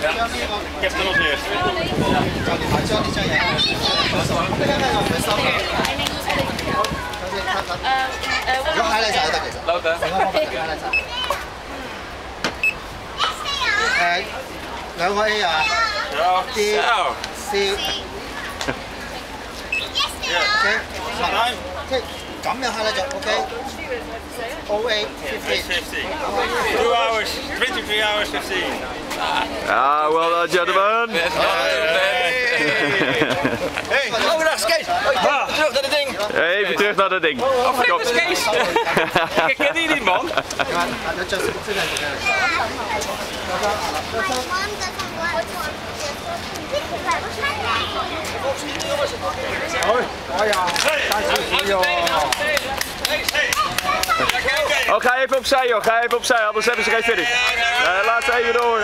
Ja, ik heb er nog meer. 兩個 A 啊，D、C。OK 即系咁样 highlight 就 OK O A fifteen Two hours, 23 hours 15. Ah, well done, gentlemen. Hey, oh, daar is Kees. Terug naar de ding. Even terug naar dat ding. Kom. Kees! Ik ken die niet, man. 有着色先 係 Oh, ga even opzij, joh. Ga even opzij, anders hebben ze geen finish. Eh, laat ze even door.